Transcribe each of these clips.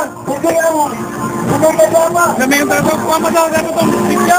Hindi ang hindi kasama. Kami yung ko mo daw dapat itong video.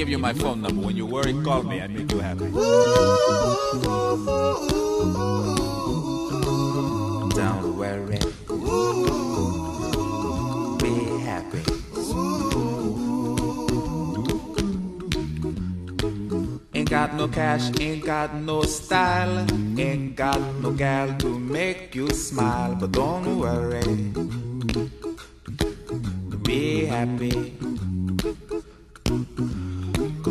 I give you my phone number. When you worry, call me. I make you happy. Don't worry. Be happy. Ain't got no cash, ain't got no style, ain't got no gal to make you smile, but don't worry. Be happy.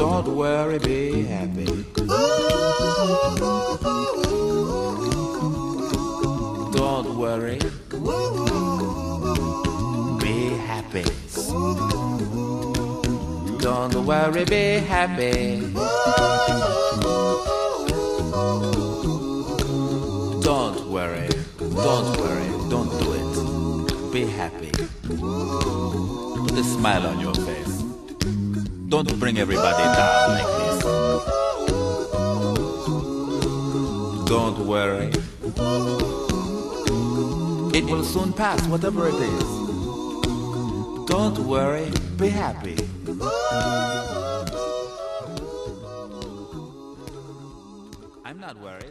Don't worry, be happy. Don't worry. Be happy. Don't worry, be happy. Don't worry. Don't worry. Don't do it. Be happy. Put a smile on your face. Don't bring everybody down like this. Don't worry. It will soon pass, whatever it is. Don't worry, be happy. I'm not worried.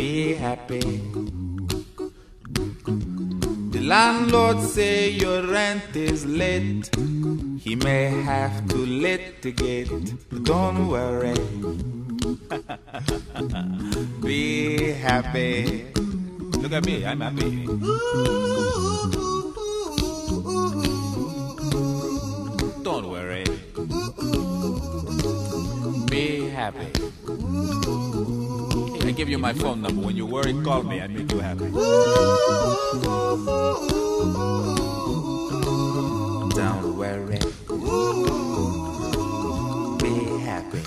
Be happy. The landlord say your rent is late. He may have to litigate. but Don't worry. Be happy. Look at me, I'm happy. Don't worry. Be happy. I give you my phone number. When you worry, call me. I make you happy. Don't worry. Be happy.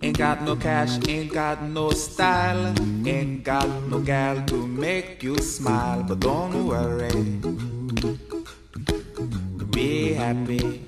Ain't got no cash, ain't got no style, ain't got no gal to make you smile, but don't worry. Be happy.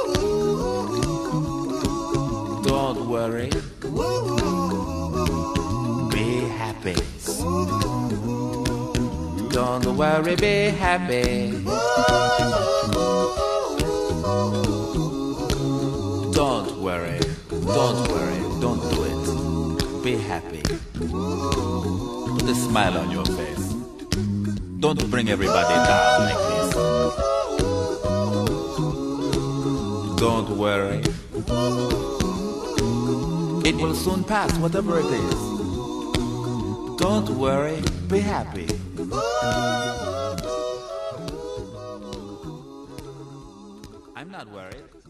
Don't worry. Be happy. Don't worry, be happy. Don't worry. Don't worry. Don't do it. Be happy. Put a smile on your face. Don't bring everybody down like this. Don't worry. It will soon pass, whatever it is. Don't worry, be happy. I'm not worried.